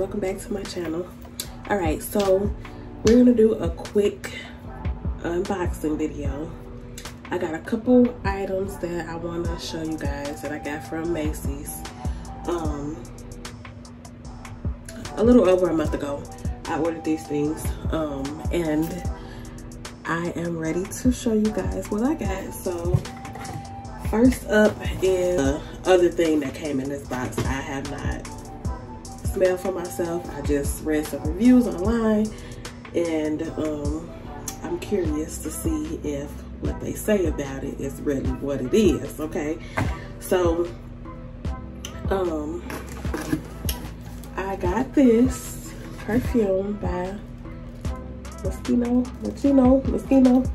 welcome back to my channel. All right so we're gonna do a quick unboxing video. I got a couple items that i want to show you guys that i got from macy's. Um a little over a month ago i ordered these things um and i am ready to show you guys what i got. So first up is the other thing that came in this box. I have not smell for myself. I just read some reviews online and um, I'm curious to see if what they say about it is really what it is, okay? So, um, I got this perfume by Moschino, Moschino, Moschino,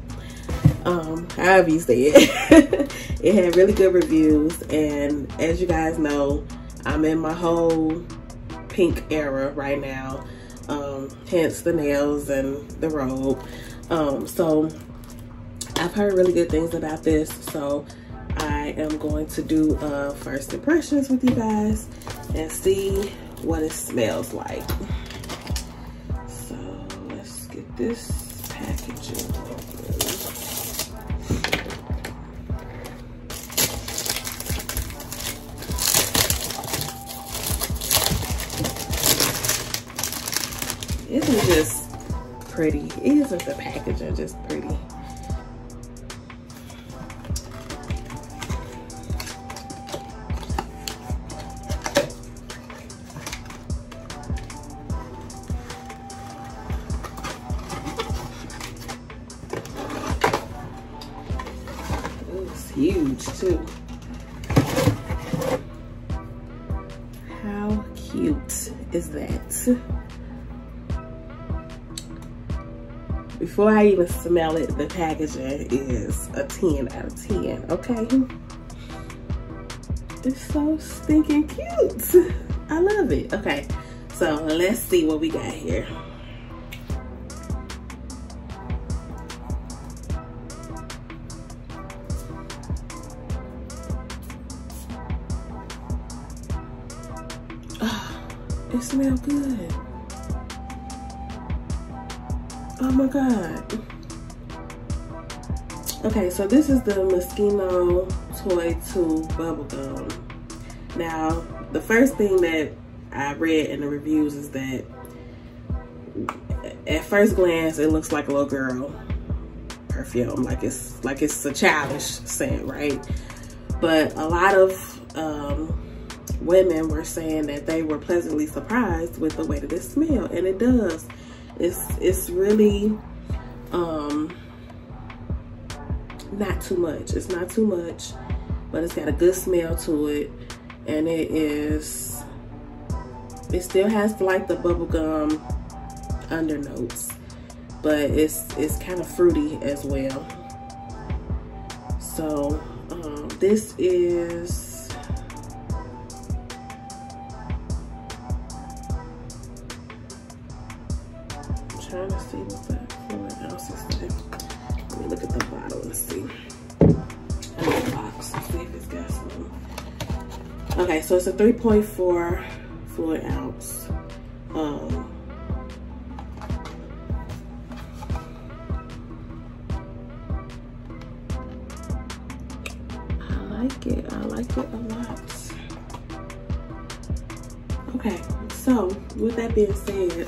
um, however you say it. it had really good reviews and as you guys know, I'm in my whole pink era right now. Um, hence the nails and the robe. Um, so I've heard really good things about this. So I am going to do uh, first impressions with you guys and see what it smells like. So let's get this pretty? Isn't the packaging just pretty? It's huge too. How cute is that? Before I even smell it, the packaging is a 10 out of 10, okay? It's so stinking cute. I love it. Okay, so let's see what we got here. Oh, it smells good. Oh my God. Okay, so this is the Moschino Toy 2 Bubblegum. Now, the first thing that I read in the reviews is that at first glance, it looks like a little girl perfume, like it's like it's a childish scent, right? But a lot of um, women were saying that they were pleasantly surprised with the way that it smells, and it does. It's it's really um not too much. It's not too much, but it's got a good smell to it. And it is it still has like the bubblegum undernotes, but it's it's kind of fruity as well. So um, this is so it's a 3.4 fluid ounce. Um, I like it. I like it a lot. Okay, so with that being said,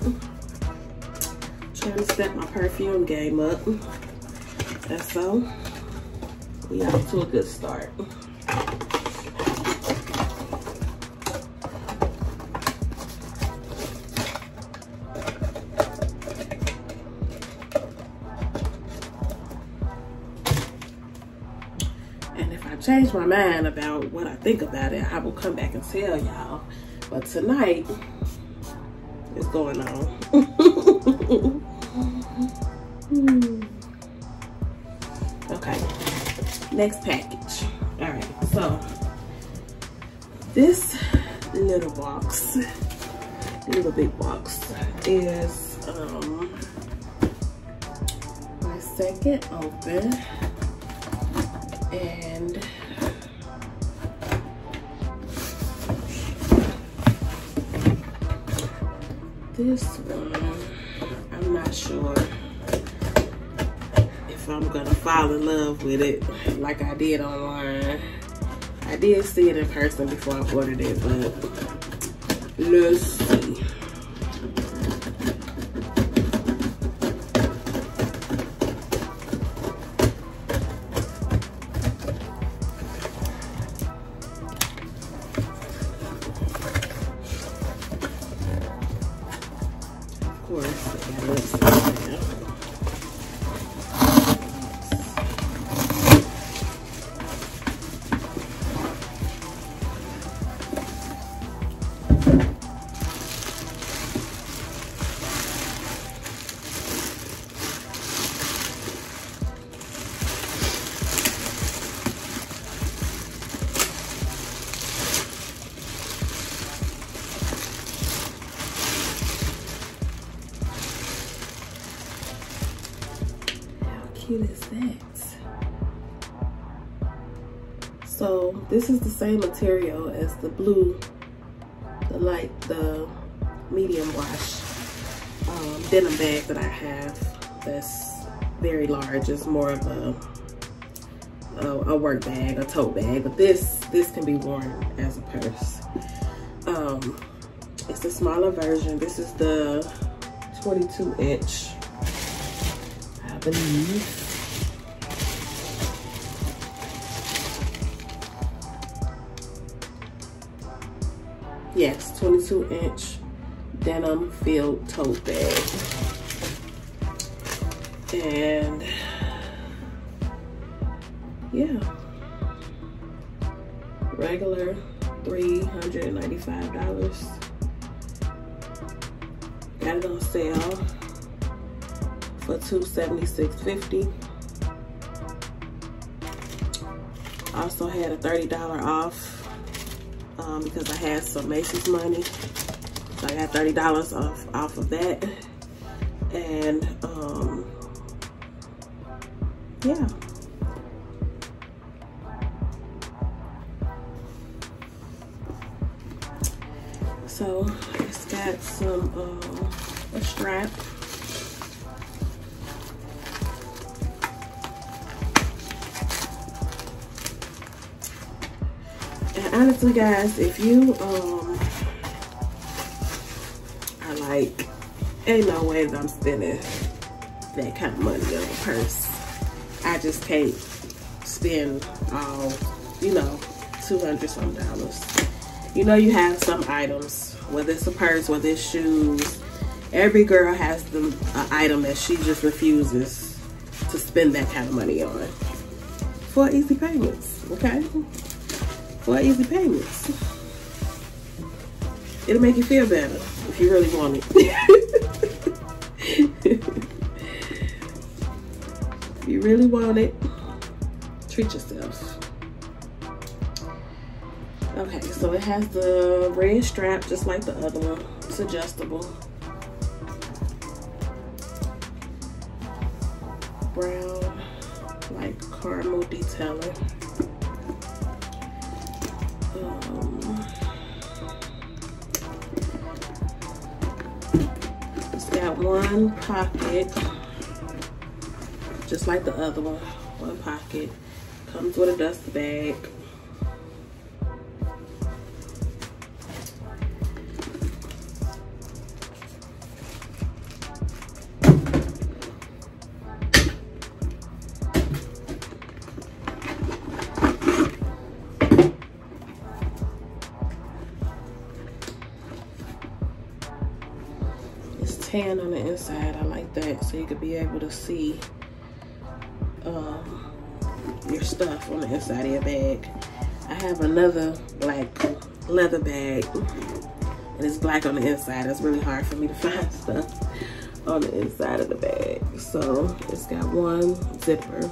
trying to step my perfume game up. And so, we off to a good start. Change my mind about what I think about it, I will come back and tell y'all. But tonight, it's going on. Okay, next package. All right, so this little box, little big box, is um, my second open. And this one, I'm not sure if I'm gonna fall in love with it like I did online. I did see it in person before I ordered it, but let's see. Cute is that? So this is the same material as the blue, the light, the medium wash um, denim bag that I have that's very large. It's more of a, a, a work bag, a tote bag, but this this can be worn as a purse. Um, it's a smaller version. This is the 22 inch believe. Yes, 22 inch denim field tote bag. And yeah, regular $395. Got it on sale for 276.50. Also had a $30 off um, because I had some Macy's money. So I got $30 off, off of that. And um, yeah. So it's got some uh, a strap honestly guys if you um are like ain't no way that i'm spending that kind of money on a purse. I just can't spend all you know 200 some dollars. You know you have some items whether it's a purse whether it's shoes. Every girl has the an item that she just refuses to spend that kind of money on for easy payments okay for easy payments. It'll make you feel better if you really want it. if you really want it, treat yourself. Okay, so it has the red strap just like the other one. It's adjustable. Brown, like caramel detailing. One pocket, just like the other one, one pocket. Comes with a dust bag. Tan on the inside. I like that so you could be able to see um, your stuff on the inside of your bag. I have another black leather bag and it's black on the inside. It's really hard for me to find stuff on the inside of the bag. So it's got one zipper.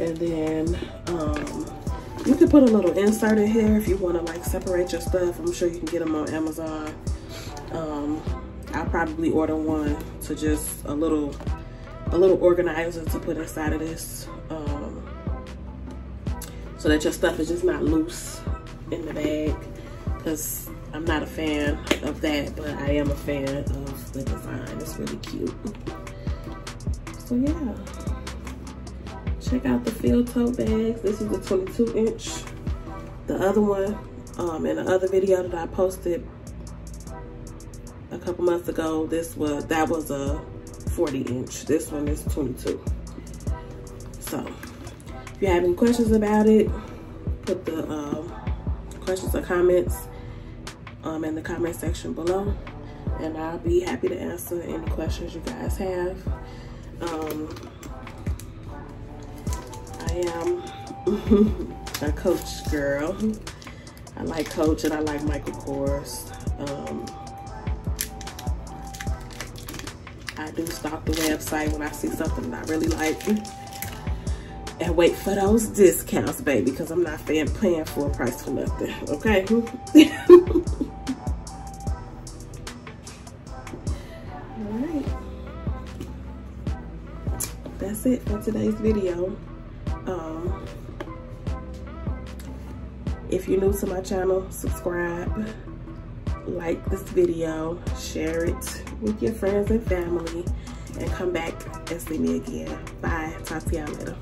And then um, you can put a little insert in here if you want to like separate your stuff. I'm sure you can get them on Amazon. Um, I'll probably order one to just a little a little organizer to put inside of this um, so that your stuff is just not loose in the bag because I'm not a fan of that, but I am a fan of the design. It's really cute. So yeah, check out the field tote bags. This is a 22 inch. The other one, um, in the other video that I posted a couple months ago, this was, that was a 40 inch. This one is 22. So if you have any questions about it, put the um, questions or comments um, in the comment section below and I'll be happy to answer any questions you guys have. Um, I am a coach girl. I like Coach and I like Michael Kors. Um, I do stalk the website when I see something that I really like. And wait for those discounts, baby, because I'm not paying full price for nothing, okay? Alright. That's it for today's video. Um, if you're new to my channel, subscribe, like this video, share it with your friends and family, and come back and see me again. Bye. Talk to y'all later.